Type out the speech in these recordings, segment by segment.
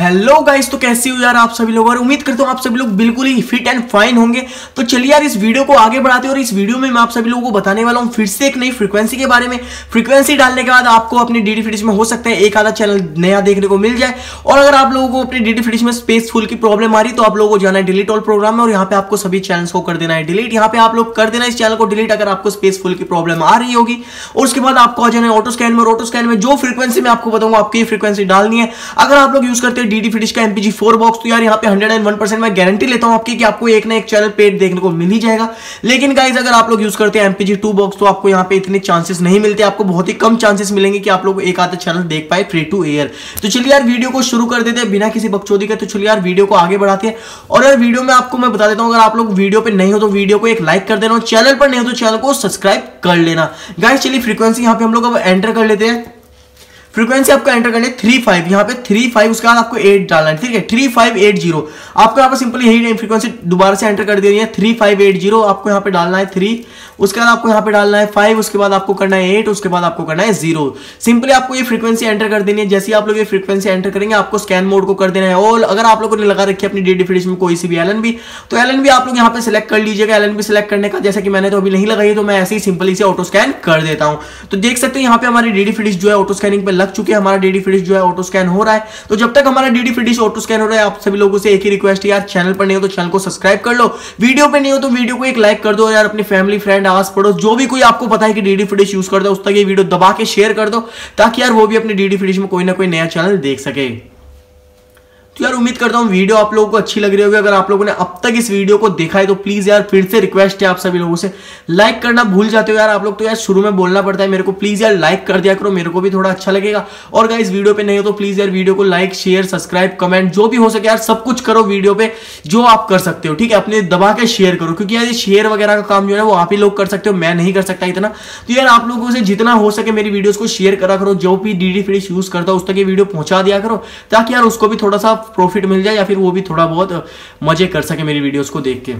Hello guys तो कैसे हो यार आप सभी लोग? और उम्मीद करता हूँ आप सभी लोग बिल्कुल ही फिट एंड फाइन होंगे। तो चलिए यार, इस वीडियो को आगे बढ़ाते हैं और इस वीडियो में मैं आप सभी लोगों को बताने वाला हूँ फिर से एक नई फ्रीक्वेंसी के बारे में। फ्रीक्वेंसी डालने के बाद आपको अपनी डीडी फिटिश में हो सकता है एक आधा चैनल नया देखने को मिल जाए। और अगर आप लोगों को अपनी डीडी फिटिश में स्पेस फुल की प्रॉब्लम आ रही तो आप लोगों को जाना है डिलीट ऑल प्रोग्राम में और यहाँ पे आपको सभी चैनल को कर देना है डिलीट यहाँ पे आप लोग कर देना इस चैनल को डिलीट अगर आपको स्पेस फुल की प्रॉब्लम आ रही होगी। और उसके बाद आपको आ जाना है ऑटो स्कैन में ऑटो स्कैन में जो फ्रीक्वेंसी में आपको बताऊँगा, आपकी फ्रीक्वेंसी डालनी है। अगर आप लोग यूज़ करते हैं डीडी फिटिश का एमपीजी फोर बॉक्स तो यार यहाँ पे हंड्रेड एंड वन परसेंट मैं गारंटी लेता हूँ आपकी कि आपको एक ना एक चैनल पेड देखने को मिल ही जाएगा। लेकिन गाइज़ अगर आप लोग यूज़ करते हैं एमपीजी टू बॉक्स तो आपको यहाँ पे इतने चांसेस नहीं मिलते। आपको बहुत ही कम चांसेस मिलेंगे कि आप लोग एक आधा चैनल देख पाए फ्री टू एयर तो चलिए यार वीडियो को शुरू कर देते हैं बिना किसी बकचोदी के। तो चलिए यार वीडियो को आगे बढ़ाते हैं। और यार वीडियो में आपको मैं बता देता हूँ, अगर आप लोग वीडियो पे नहीं हो तो वीडियो को एक लाइक कर देना चैनल पर नहीं हो तो चैनल को सब्सक्राइब कर लेना। गाइस चलिए फ्रीक्वेंसी यहाँ पे हम लोग अब एंटर कर लेते हैं। फ्रीक्वेंसी आपको एंटर करनी है थ्री फाइव, यहाँ पे थ्री फाइव, उसके बाद आपको एट डालना है, ठीक है? Three five eight zero. आपको यहाँ पे सिंपली यही फ्रीक्वेंसी दोबारा से एंटर कर देनी है, थ्री फाइव एट ज़ीरो, आपको यहाँ पे डालना है थ्री। उसके बाद आपको यहाँ पे डालना है फाइव, उसके बाद आपको करना है एट, उसके बाद आपको करना है ज़ीरो। सिंपली आपको ये फ्रीक्वेंसी एंटर कर देनी है, जैसे आप लोग ये फ्रीक्वेंसी एंटर करेंगे, आपको स्कैन मोड को कर देना है। और अगर आप लोगों ने लगा रखी अपनी डी डिफिनेशन में कोई सी भी एल तो एल आप लोग यहाँ पे सिलेक्ट कर लीजिएगा। एल सिलेक्ट करने का, जैसे कि मैंने तो अभी नहीं लगाई तो मैं ऐसे ही सिंपली से ऑटो स्कैन कर देता हूँ। तो देख सकते हैं, यहाँ पे हमारी डी डी जो है ऑटो स्कैनिंग पे लग चुके हैं, हमारा डीडी डी जो है ऑटो स्कैन हो रहा है। तो जब तक हमारा डीडी डी ऑटो स्कैन हो रहा है, आप सभी लोगों से एक ही रिक्वेस्ट यार चैनल पर नहीं हो तो चैनल को सब्सक्राइब कर लो। वीडियो पे नहीं हो तो वीडियो को एक लाइक कर दो यार, अपनी फैमिली फ्रेंड आस पड़ोस, जो भी कोई आपको पता है कि डीडी फिटिश यूज़ करता है, उस तक ये वीडियो दबा के शेयर कर दो, ताकि यार वो भी अपने डीडी फिटिश में कोई ना कोई नया चैनल देख सके। तो यार उम्मीद करता हूँ वीडियो आप लोगों को अच्छी लग रही होगी। अगर आप लोगों ने अब तक इस वीडियो को देखा है तो प्लीज़ यार फिर से रिक्वेस्ट है आप सभी लोगों से। लाइक करना भूल जाते हो यार, आप लोग तो यार शुरू में बोलना पड़ता है मेरे को। प्लीज़ यार लाइक कर दिया करो, मेरे को भी थोड़ा अच्छा लगेगा। और अगर इस वीडियो पे नहीं हो तो प्लीज़ यार वीडियो को लाइक शेयर सब्सक्राइब कमेंट जो भी हो सके यार, सब कुछ करो वीडियो पे, जो आप कर सकते हो, ठीक है? अपने दबा के शेयर करो, क्योंकि यार शेयर वगैरह का काम जो है, वो आप ही लोग कर सकते हो, मैं नहीं कर सकता इतना। तो यार आप लोगों से जितना हो सके मेरी वीडियोस को शेयर करा करो, जो भी डी डी यूज़ करता हो, उस तक ये वीडियो पहुँचा दिया करो, ताकि यार उसको भी थोड़ा सा प्रॉफिट मिल जाए या फिर वो भी थोड़ा बहुत मज़े कर सके मेरी वीडियोस को देख के।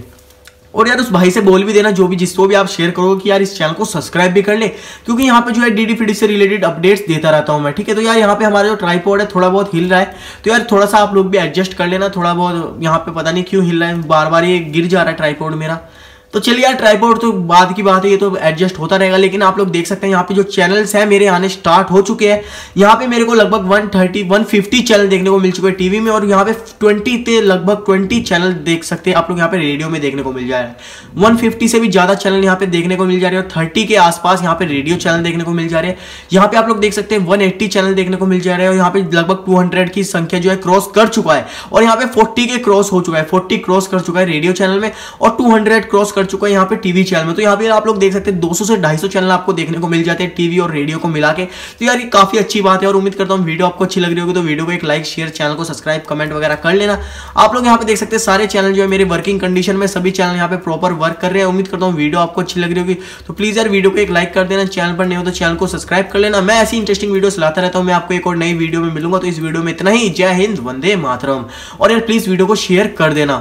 और यार उस भाई से बोल भी देना, जो भी, जिसको भी आप शेयर करोगे कि यार इस चैनल को सब्सक्राइब भी कर ले, क्योंकि यहाँ पे जो है डीडी फीडी से रिलेटेड अपडेट्स देता रहता हूँ मैं, ठीक है? तो यार यहाँ पे हमारा जो ट्राईपोर्ड है, थोड़ा बहुत हिल रहा है। तो यार थोड़ा सा आप लोग भी एडजस्ट कर लेना, थोड़ा बहुत, यहाँ पे पता नहीं क्यों हिल रहा है बार बार ये गिर जा रहा है ट्राईपोर्ड मेरा। तो चलिए यार ट्राईपोर्ड तो बाद की बात है, ये तो एडजस्ट होता रहेगा, लेकिन आप लोग देख सकते हैं यहाँ पे जो चैनल्स हैं, मेरे आने स्टार्ट हो चुके हैं। यहाँ पे मेरे को लगभग 130 150 चैनल देखने को मिल चुके हैं टीवी में, और यहाँ पे 20 से लगभग 20 चैनल देख सकते हैं आप लोग यहाँ पे रेडियो में देखने को मिल जा रहा है। 150 से भी ज़्यादा चैनल यहाँ पे देखने को मिल जा रहे हैं, और थर्टी के आसपास यहाँ पे रेडियो चैनल देखने को मिल जा रहे हैं। यहाँ पे आप लोग देख सकते हैं वन चैनल देखने को मिल जा रहे हैं, और यहाँ पे लगभग टू की संख्या जो है क्रॉस कर चुका है, और यहाँ पे फोर्टी के क्रॉस हो चुका है फोर्टी क्रॉस कर चुका है रेडियो चैनल में, और टू क्रॉस कर चुका है यहाँ पे टीवी चैनल में। तो यहाँ पे आप लोग देख सकते हैं 200 से 250 चैनल आपको देखने को मिल जाते हैं टीवी और रेडियो को मिला के। तो यार ये काफ़ी अच्छी बात है और उम्मीद करता हूँ वीडियो आपको अच्छी लग रही होगी तो वीडियो को एक लाइक, शेयर, चैनल को सब्सक्राइब, कमेंट वगैरह कर लेना। आप लोग यहाँ पे देख सकते हैं, सारे चैनल जो है मेरे वर्किंग कंडीशन में सभी चैनल यहाँ पे प्रॉपर वर्क कर रहे हैं। उम्मीद करता हूँ वीडियो आपको अच्छी लग रही होगी। तो प्लीज़ यार वीडियो को एक लाइक कर देना, चैनल पर नहीं हो तो चैनल को सब्सक्राइब कर लेना। मैं ऐसी इंटरेस्टिंग वीडियो लाता रहता हूँ, मैं आपको एक और नई वीडियो में मिलूँगा। तो इस वीडियो में इतना ही। जय हिंद, वंदे मातरम। और यार प्लीज़ वीडियो को शेयर कर देना।